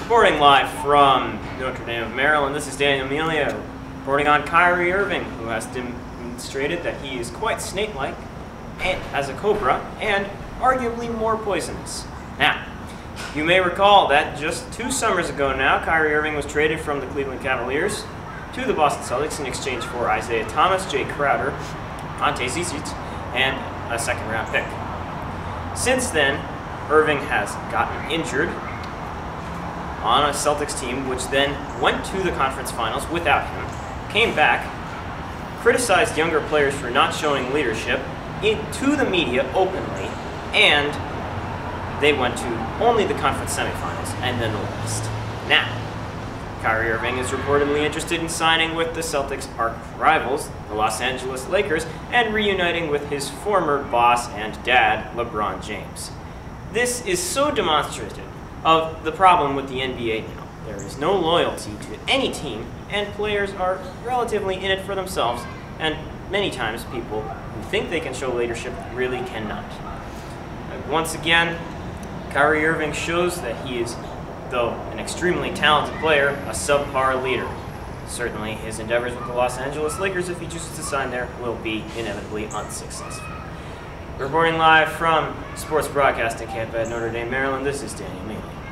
Reporting live from Notre Dame of Maryland, this is Daniel Amelia reporting on Kyrie Irving, who has demonstrated that he is quite snake-like and as a cobra and arguably more poisonous. Now, you may recall that just two summers ago now, Kyrie Irving was traded from the Cleveland Cavaliers to the Boston Celtics in exchange for Isaiah Thomas, Jae Crowder, Ante Zizic, and a second-round pick. Since then, Irving has gotten injured on a Celtics team, which then went to the conference finals without him, came back, criticized younger players for not showing leadership in, to the media openly, and they went to only the conference semifinals and then lost. Now, Kyrie Irving is reportedly interested in signing with the Celtics' arch rivals, the Los Angeles Lakers, and reuniting with his former boss and dad, LeBron James. This is so demonstrative of the problem with the NBA now. There is no loyalty to any team, and players are relatively in it for themselves, and many times people who think they can show leadership really cannot. Once again, Kyrie Irving shows that he is, though an extremely talented player, a subpar leader. Certainly, his endeavors with the Los Angeles Lakers, if he chooses to sign there, will be inevitably unsuccessful. We're reporting live from Sports Broadcasting Camp at Notre Dame, Maryland, this is Daniel Mealy.